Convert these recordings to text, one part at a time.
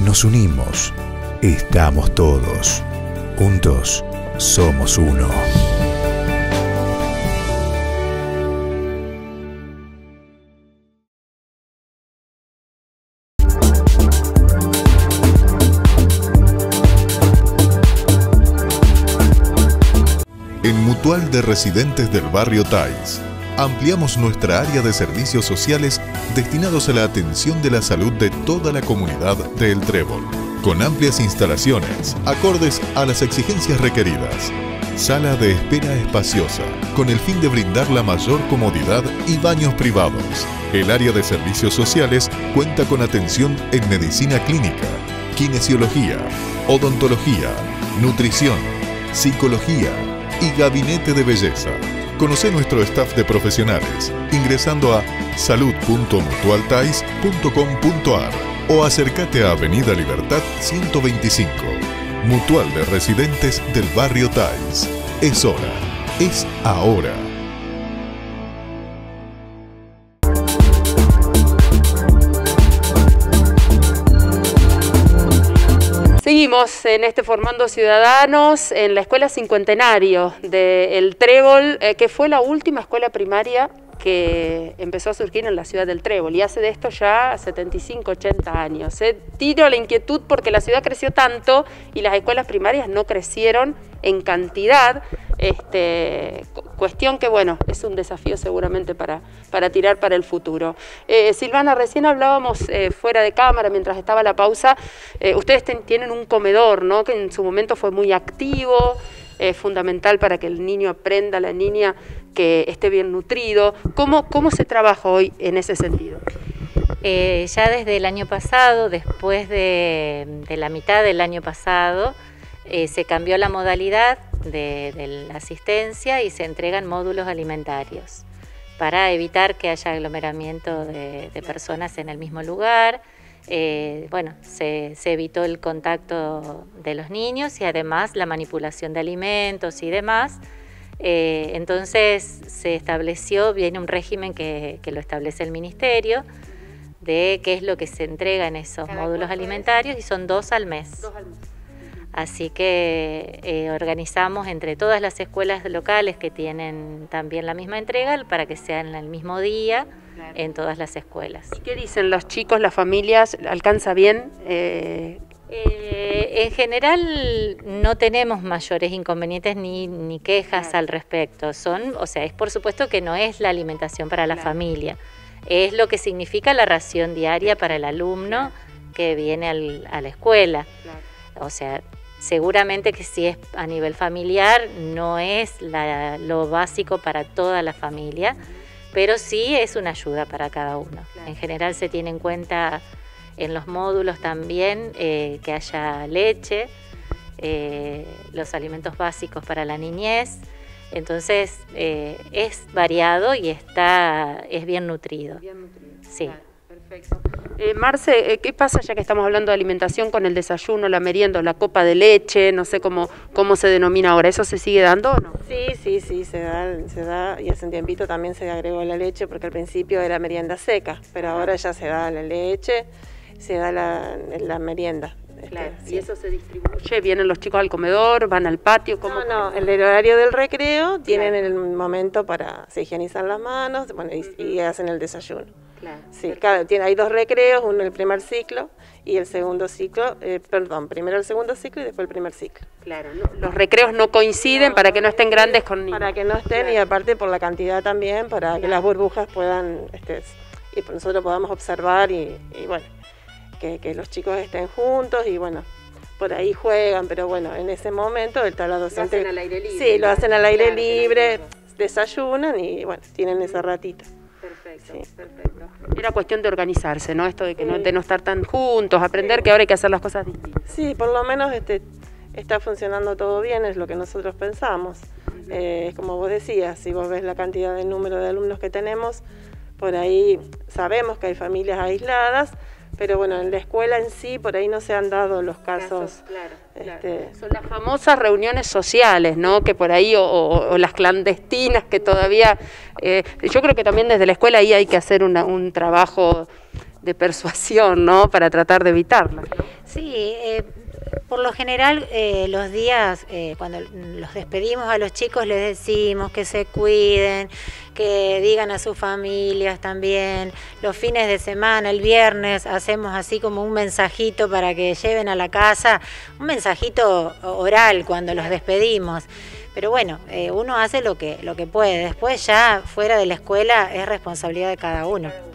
nos unimos, estamos todos. Juntos somos uno. En Mutual de Residentes del Barrio Tais, ampliamos nuestra área de servicios sociales destinados a la atención de la salud de toda la comunidad de El Trébol, con amplias instalaciones, acordes a las exigencias requeridas. Sala de espera espaciosa, con el fin de brindar la mayor comodidad y baños privados. El área de servicios sociales cuenta con atención en medicina clínica, kinesiología, odontología, nutrición, psicología y gabinete de belleza. Conoce nuestro staff de profesionales ingresando a salud.mutualtais.com.ar o acércate a Avenida Libertad 125. Mutual de Residentes del Barrio Tais. Es hora. Es ahora. En este Formando Ciudadanos en la Escuela Cincuentenario de El Trébol, eh, que fue la última escuela primaria que empezó a surgir en la ciudad del Trébol y hace de esto ya 75, 80 años. Eh. Tiro la inquietud porque la ciudad creció tanto y las escuelas primarias no crecieron en cantidad, este, cuestión que bueno, es un desafío seguramente para, para tirar para el futuro. Eh, Silvana, recién hablábamos eh, fuera de cámara mientras estaba la pausa, eh, ustedes tienen un comedor, ¿no? que en su momento fue muy activo, fundamental para que el niño aprenda, la niña que esté bien nutrido. ¿Cómo, cómo se trabaja hoy en ese sentido? Eh, ya desde el año pasado, después de, de la mitad del año pasado, eh, se cambió la modalidad de, la asistencia y se entregan módulos alimentarios para evitar que haya aglomeramiento de, personas en el mismo lugar. Eh, bueno, se, evitó el contacto de los niños y además la manipulación de alimentos y demás. Eh, entonces se estableció, viene un régimen que, que, lo establece el ministerio, de qué es lo que se entrega en esos Cada módulos alimentarios es? y son dos al mes. Dos al mes. Así que eh, organizamos entre todas las escuelas locales que tienen también la misma entrega para que sean el mismo día claro. en todas las escuelas. ¿Y qué dicen los chicos, las familias? ¿Alcanza bien? Eh... Eh, en general no tenemos mayores inconvenientes ni, ni quejas claro. al respecto. Son, o sea, es por supuesto que no es la alimentación para la claro. familia, es lo que significa la ración diaria para el alumno que viene al, a la escuela. O sea, seguramente que si es a nivel familiar no es la, lo básico para toda la familia, pero sí es una ayuda para cada uno. En general se tiene en cuenta en los módulos también eh, que haya leche, eh, los alimentos básicos para la niñez. Entonces eh, es variado y está, es bien nutrido. Bien nutrido. Sí. Claro, perfecto. Eh, Marce, ¿qué pasa ya que estamos hablando de alimentación con el desayuno, la merienda, la copa de leche, no sé cómo, cómo se denomina ahora? ¿Eso se sigue dando o no? Sí, sí, sí, se da, se da y hace un tiempito también se agregó la leche porque al principio era merienda seca, pero ahora ya se da la leche, se da la, la merienda. Claro, este, sí. y eso se distribuye, vienen los chicos al comedor, van al patio, ¿cómo? No, no, en el horario del recreo tienen claro. el momento para se higienizan las manos, bueno, y, y hacen el desayuno. Claro, sí, claro, tiene, hay dos recreos, uno el primer ciclo y el segundo ciclo, eh, perdón, primero el segundo ciclo y después el primer ciclo. Claro, no, los recreos no coinciden no, para que no estén grandes con niños. Para que no estén claro. y aparte por la cantidad también, para claro. que las burbujas puedan, este, y nosotros podamos observar y, y bueno, que, que, los chicos estén juntos y bueno, por ahí juegan, pero bueno, en ese momento el tabla docente... Lo hacen al aire libre. Sí, lo hacen al aire libre, desayunan y bueno, tienen ese ratito. Perfecto, sí. perfecto. Era cuestión de organizarse, ¿no? Esto de que sí. no, de no estar tan juntos, aprender sí. que ahora hay que hacer las cosas distintas. Sí, por lo menos este, está funcionando todo bien, es lo que nosotros pensamos. Uh -huh. eh, como vos decías, si vos ves la cantidad de número de alumnos que tenemos, por ahí sabemos que hay familias aisladas, pero bueno, en la escuela en sí por ahí no se han dado los casos. casos claro, este... claro. Son las famosas reuniones sociales, ¿no? Que por ahí, o, o, o las clandestinas que todavía... Eh, yo creo que también desde la escuela ahí hay que hacer una, un trabajo de persuasión, ¿no? Para tratar de evitarla. Sí, eh, por lo general eh, los días, eh, cuando los despedimos a los chicos, les decimos que se cuiden, que digan a sus familias también. Los fines de semana, el viernes, hacemos así como un mensajito para que lleven a la casa, un mensajito oral cuando los despedimos. Pero bueno, uno hace lo que, lo que puede. Después ya fuera de la escuela es responsabilidad de cada uno.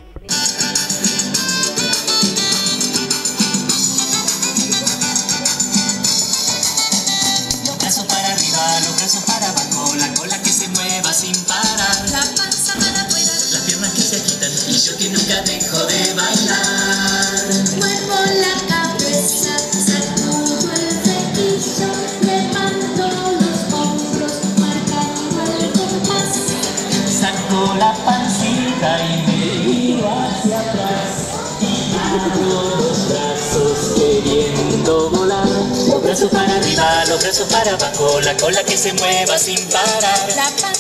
Yo que nunca dejo de bailar. Muevo la cabeza, sacudo el flequillo, levanto los hombros, marcando el compás. Saco la pancita y me giro hacia atrás y abro los brazos queriendo volar. Los brazos para arriba, los brazos para abajo, la cola que se mueva sin parar. La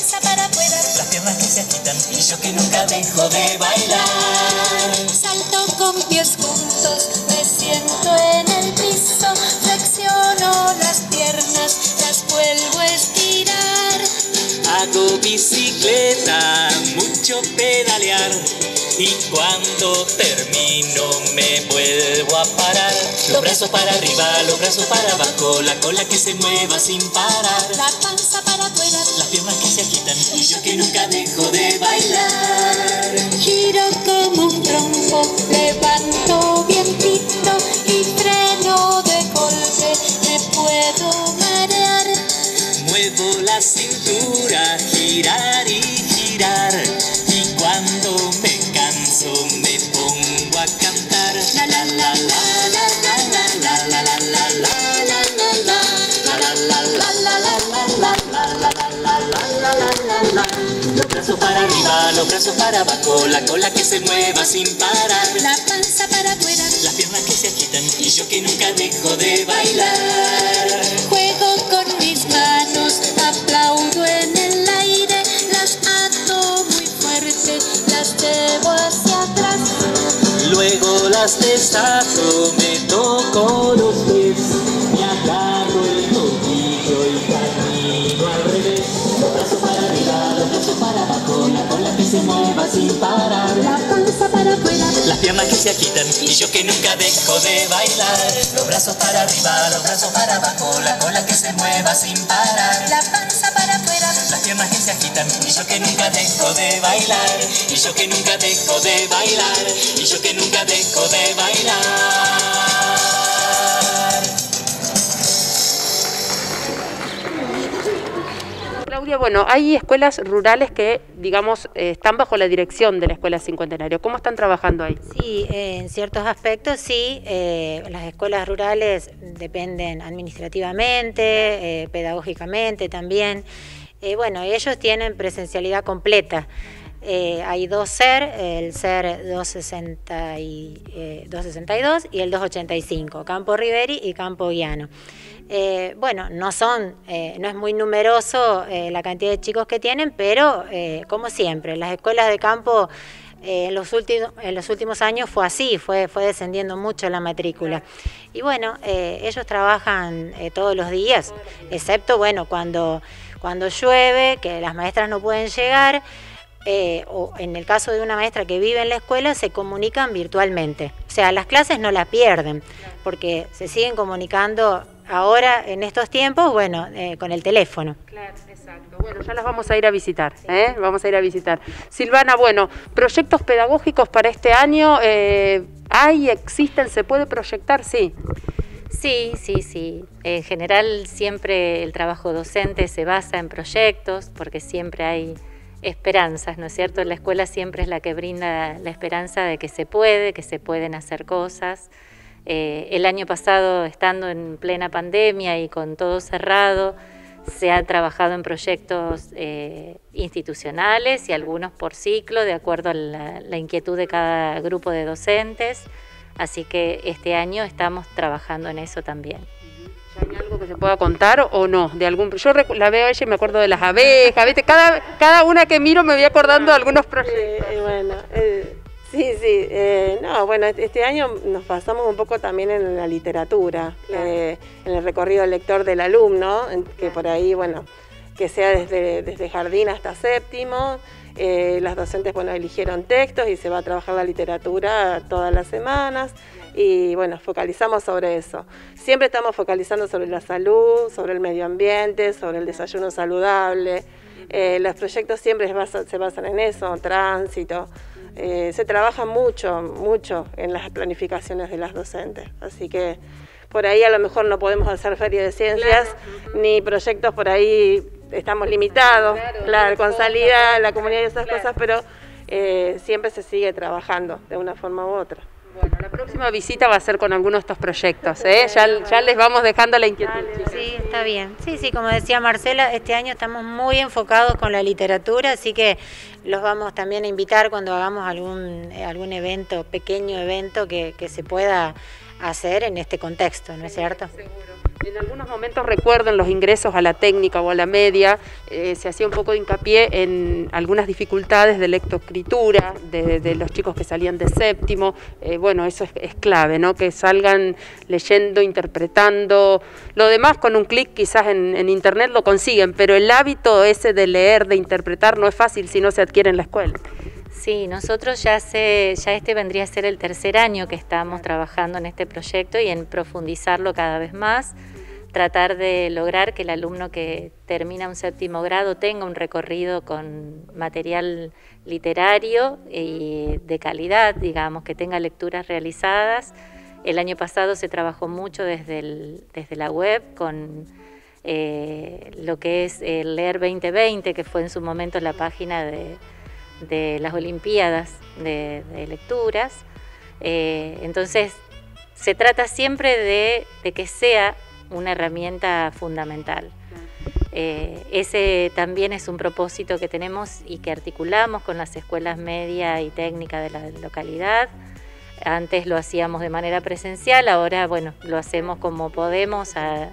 piernas que se agitan y yo que nunca dejo de bailar. Salto con pies juntos, me siento en el piso, flexiono las piernas, las vuelvo a estirar. Hago bicicleta, mucho pedalear y cuando termino me vuelvo a parar. Los brazos para arriba, los brazos para abajo, la cola que se mueva sin parar. La panza piernas que se agitan y yo que nunca dejo de bailar. Giro como un trompo, levanto vientito y freno de golpe, me puedo marear. Muevo la cintura, girar y girar los brazos para abajo, la cola que se mueva sin parar. La panza para afuera, Las piernas que se agitan y yo que nunca dejo de bailar. juego con mis manos, aplaudo en el aire, las ato muy fuerte, las llevo hacia atrás. Luego las desato, me toco los se agitan y yo que nunca dejo de bailar. Los brazos para arriba, los brazos para abajo, la cola que se mueva sin parar. la panza para afuera, Las piernas que se agitan y yo que nunca dejo de bailar. Y yo que nunca dejo de bailar. Y yo que nunca dejo de bailar. Claudia, bueno, hay escuelas rurales que, digamos, eh, están bajo la dirección de la Escuela Cincuentenario. ¿Cómo están trabajando ahí? Sí, eh, en ciertos aspectos sí. eh, las escuelas rurales dependen administrativamente, pedagógicamente también. Bueno, ellos tienen presencialidad completa. Hay dos SER, el SER 260 y, eh, 262 y el 285, Campo Riveri y Campo Guiano. Eh, bueno, no son, eh, no es muy numeroso eh, la cantidad de chicos que tienen, pero eh, como siempre, las escuelas de campo en, los últimos, años fue así, fue, fue descendiendo mucho la matrícula. Y bueno, ellos trabajan todos los días, excepto, bueno, cuando, cuando llueve, que las maestras no pueden llegar, o en el caso de una maestra que vive en la escuela, se comunican virtualmente. O sea, las clases no las pierden, porque se siguen comunicando ahora, en estos tiempos, bueno, eh, con el teléfono. Claro, exacto. Bueno, ya las vamos a ir a visitar, ¿eh? Vamos a ir a visitar. Silvana, bueno, proyectos pedagógicos para este año, eh, ¿hay, existen, se puede proyectar? Sí. Sí, sí, sí. En general siempre el trabajo docente se basa en proyectos porque siempre hay esperanzas, ¿no es cierto? La escuela siempre es la que brinda la esperanza de que se puede, que se pueden hacer cosas. Eh, el año pasado, estando en plena pandemia y con todo cerrado, se ha trabajado en proyectos eh, institucionales y algunos por ciclo, de acuerdo a la, la inquietud de cada grupo de docentes. Así que este año estamos trabajando en eso también. ¿Hay algo que se pueda contar o no? De algún, yo recu- la veo a ella y me acuerdo de las abejas, ¿viste? Cada, cada una que miro me voy acordando de algunos proyectos. Eh, bueno, eh, Sí, sí. Eh, no, bueno, este año nos pasamos un poco también en la literatura, eh, en el recorrido lector del alumno, que por ahí, bueno, que sea desde, desde jardín hasta séptimo. Eh, las docentes, bueno, eligieron textos y se va a trabajar la literatura todas las semanas y bueno, focalizamos sobre eso. Siempre estamos focalizando sobre la salud, sobre el medio ambiente, sobre el desayuno saludable. Eh, los proyectos siempre se basan, en eso, tránsito. Eh, se trabaja mucho, mucho en las planificaciones de las docentes. Así que por ahí a lo mejor no podemos hacer feria de ciencias ni proyectos por ahí estamos limitados, claro, con salida a la comunidad y esas cosas, pero eh, siempre se sigue trabajando de una forma u otra. Bueno, la próxima visita va a ser con algunos de estos proyectos, ¿eh? ya, ya les vamos dejando la inquietud. Sí, está bien. Sí, sí, como decía Marcela, este año estamos muy enfocados con la literatura, así que los vamos también a invitar cuando hagamos algún, eh, algún evento, pequeño evento que, que se pueda hacer en este contexto, ¿no es cierto? Seguro. En algunos momentos recuerden los ingresos a la técnica o a la media, eh, se hacía un poco de hincapié en algunas dificultades de lectoescritura, de, los chicos que salían de séptimo, eh, bueno, eso es, clave, ¿no? Que salgan leyendo, interpretando, lo demás con un clic quizás en, en internet lo consiguen, pero el hábito ese de leer, de interpretar, no es fácil si no se adquiere en la escuela. Sí, nosotros ya hace, ya este vendría a ser el tercer año que estamos trabajando en este proyecto y en profundizarlo cada vez más, tratar de lograr que el alumno que termina un séptimo grado tenga un recorrido con material literario y de calidad, digamos, que tenga lecturas realizadas. El año pasado se trabajó mucho desde, desde la web con eh, lo que es el Leer 2020, que fue en su momento la página de de las Olimpiadas de, lecturas. Eh, entonces, se trata siempre de, que sea una herramienta fundamental. Eh, ese también es un propósito que tenemos y que articulamos con las escuelas media y técnica de la localidad. Antes lo hacíamos de manera presencial, ahora bueno, lo hacemos como podemos a,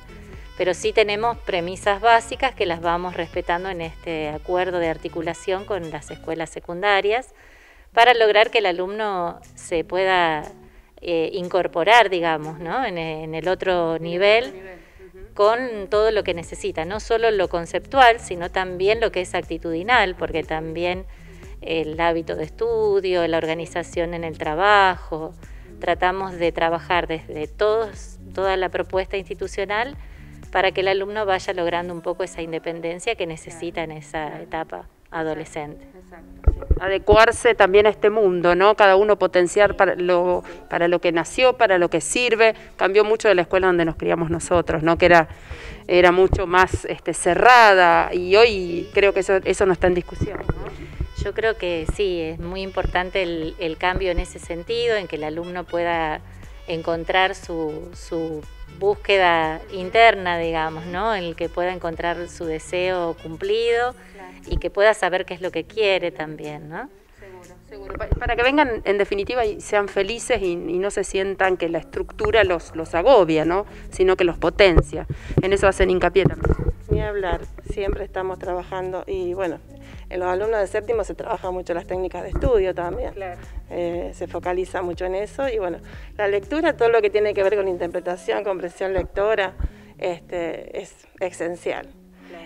pero sí tenemos premisas básicas que las vamos respetando en este acuerdo de articulación con las escuelas secundarias para lograr que el alumno se pueda eh, incorporar, digamos, ¿no? en, el otro nivel con todo lo que necesita, no solo lo conceptual, sino también lo que es actitudinal, porque también el hábito de estudio, la organización en el trabajo, tratamos de trabajar desde todos, toda la propuesta institucional para que el alumno vaya logrando un poco esa independencia que necesita en esa etapa adolescente. Adecuarse también a este mundo, ¿no? Cada uno potenciar para lo, para lo que nació, para lo que sirve. Cambió mucho de la escuela donde nos criamos nosotros, ¿no? Que era, era mucho más este, cerrada y hoy creo que eso, eso no está en discusión. Yo creo que sí, es muy importante el, el, cambio en ese sentido, en que el alumno pueda encontrar su, su búsqueda interna, digamos, ¿no? En el que pueda encontrar su deseo cumplido y que pueda saber qué es lo que quiere también, ¿no? Seguro, seguro. Para que vengan en definitiva y sean felices y, no se sientan que la estructura los, los agobia, ¿no? Sino que los potencia. En eso hacen hincapié también. Ni hablar, siempre estamos trabajando y bueno, en los alumnos de séptimo se trabaja mucho las técnicas de estudio también. Eh, se focaliza mucho en eso y bueno, la lectura, todo lo que tiene que ver con interpretación, comprensión lectora, este, es esencial.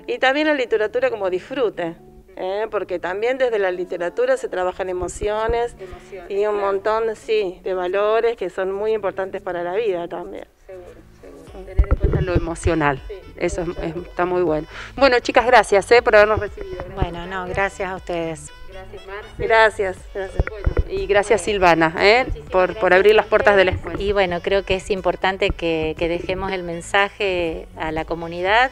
Y también la literatura como disfrute. ¿eh? porque también desde la literatura se trabajan emociones, y un montón sí, de valores que son muy importantes para la vida también. Seguro, seguro. Tener en cuenta lo emocional. Eso está muy bueno. Bueno, chicas, gracias eh, por habernos recibido. Bueno, no, gracias a ustedes. Gracias, Marce. Gracias, gracias. y gracias, Silvana, eh, por, por abrir las puertas de la escuela. Y bueno, creo que es importante que, dejemos el mensaje a la comunidad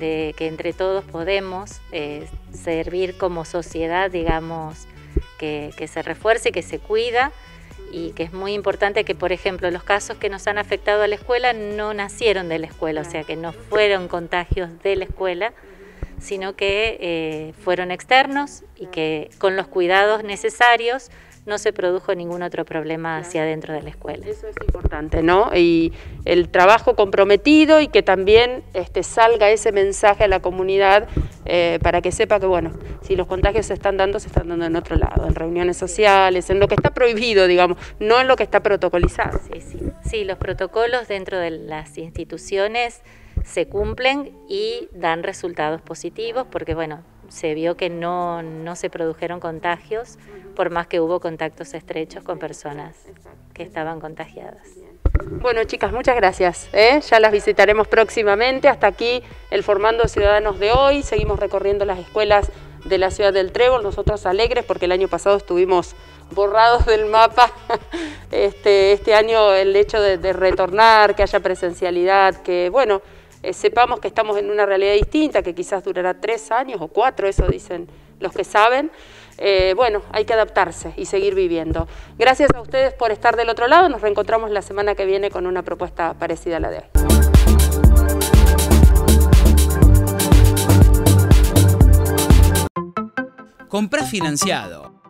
de que entre todos podemos eh, servir como sociedad, digamos, que, que se refuerce, que se cuida y que es muy importante que, por ejemplo, los casos que nos han afectado a la escuela no nacieron de la escuela, o sea, que no fueron contagios de la escuela, sino que eh, fueron externos y que con los cuidados necesarios no se produjo ningún otro problema hacia adentro de la escuela. Eso es importante, ¿no? Y el trabajo comprometido y que también este, salga ese mensaje a la comunidad eh, para que sepa que, bueno, si los contagios se están dando, se están dando en otro lado, en reuniones sociales, en lo que está prohibido, digamos, no en lo que está protocolizado. Sí, sí. Sí, los protocolos dentro de las instituciones se cumplen y dan resultados positivos porque, bueno, se vio que no, no se produjeron contagios por más que hubo contactos estrechos con personas que estaban contagiadas. Bueno, chicas, muchas gracias. ¿eh? Ya las visitaremos próximamente. Hasta aquí el Formando Ciudadanos de hoy. Seguimos recorriendo las escuelas de la ciudad del Trébol. Nosotros alegres porque el año pasado estuvimos borrados del mapa. Este, este año el hecho de, de retornar, que haya presencialidad, que bueno, eh, sepamos que estamos en una realidad distinta, que quizás durará tres años o cuatro, eso dicen los que saben. Eh, bueno, hay que adaptarse y seguir viviendo. Gracias a ustedes por estar del otro lado. Nos reencontramos la semana que viene con una propuesta parecida a la de hoy. Financiado.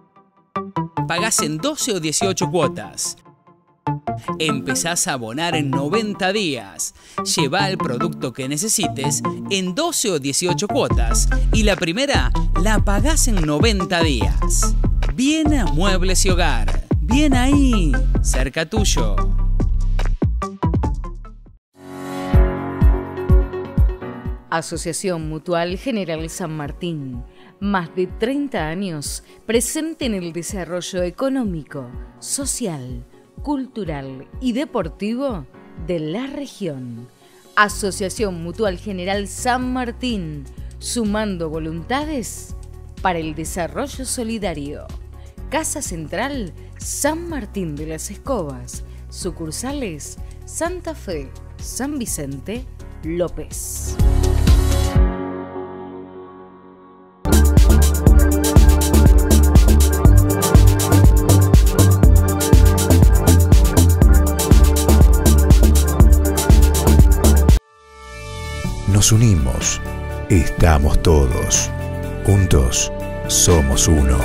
Pagás en 12 o 18 cuotas. Empezás a abonar en 90 días. Lleva el producto que necesites en 12 o 18 cuotas y la primera la pagás en 90 días. Bien a Muebles y Hogar. Bien ahí, cerca tuyo. Asociación Mutual General San Martín. Más de 30 años presente en el desarrollo económico, social, cultural y deportivo de la región. Asociación Mutual General San Martín, sumando voluntades para el desarrollo solidario. Casa Central San Martín de las Escobas, sucursales Santa Fe, San Vicente, López. Unimos. Estamos todos. Juntos somos uno.